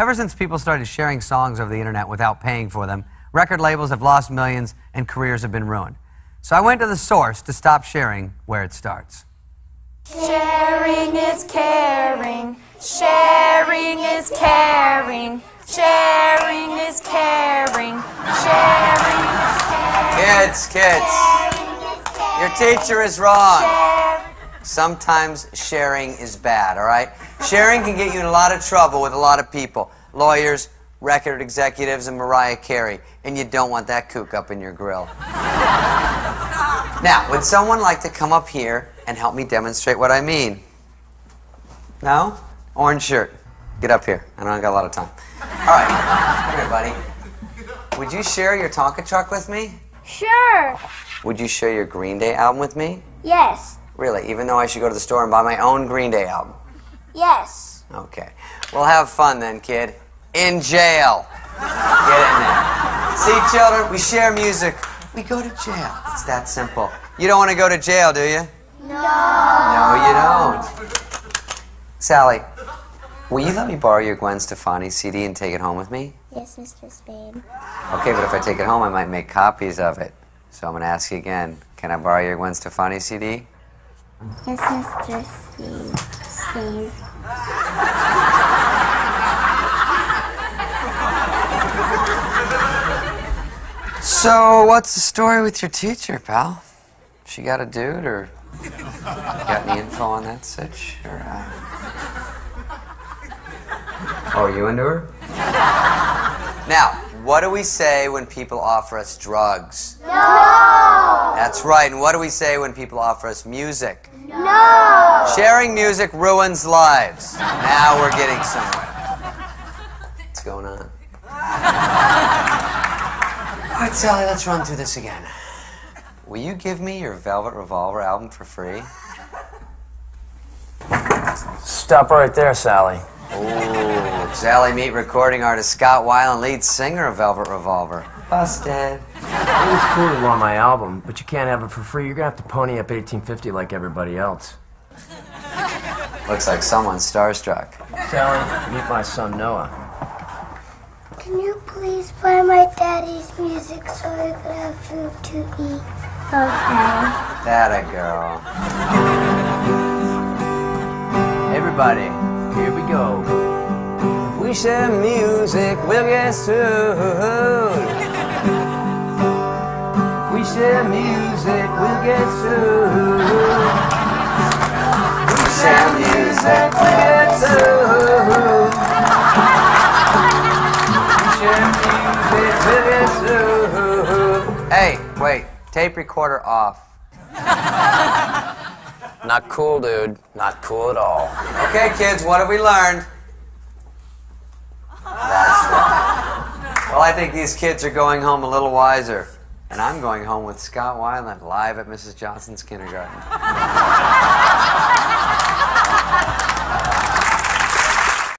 Ever since people started sharing songs over the internet without paying for them, record labels have lost millions and careers have been ruined. So I went to the source to stop sharing where it starts. Sharing is caring. Sharing is caring. Sharing is caring. Sharing is caring. Kids, kids, your teacher is wrong. Sometimes sharing is bad, all right? Sharing can get you in a lot of trouble with a lot of people lawyers, record executives, and Mariah Carey. And you don't want that kook up in your grill. now, would someone like to come up here and help me demonstrate what I mean? No? Orange shirt. Get up here. I don't got a lot of time. All right. Come here, buddy. Would you share your Tonka truck with me? Sure. Would you share your Green Day album with me? Yes. Really, even though I should go to the store and buy my own Green Day album. Yes. Okay. Well, have fun then, kid. In jail. Get in there. See, children, we share music. We go to jail. It's that simple. You don't want to go to jail, do you? No. No, you don't. Sally, will you let me borrow your Gwen Stefani CD and take it home with me? Yes, Mr. Spade. Okay, but if I take it home, I might make copies of it. So I'm going to ask you again. Can I borrow your Gwen Stefani CD? Yes, Mr. Steve. Steve. So, what's the story with your teacher, pal? She got a dude, or got any info on that sitch? Or, uh... Oh, are you into her? Now, what do we say when people offer us drugs? No. That's right. And what do we say when people offer us music? No. Sharing music ruins lives. Now we're getting somewhere. What's going on? All right, Sally, let's run through this again. Will you give me your Velvet Revolver album for free? Stop right there, Sally. Ooh, Sally meet recording artist Scott Weiland, lead singer of Velvet Revolver. Busted. It was cool to want my album, but you can't have it for free. You're gonna have to pony up 1850 like everybody else. Looks like someone's starstruck. Sally, meet my son Noah. Can you please play my daddy's music so I could have food to eat? Okay. That a girl. Everybody, we share music, we'll get sued. If we share music, we'll get sued. If we share music, we'll get sued. If we share music, we'll get sued. Hey, wait. Tape recorder off. Not cool, dude. Not cool at all. Okay, kids, what have we learned? well, I think these kids are going home a little wiser. And I'm going home with Scott Weiland live at Mrs. Johnson's kindergarten.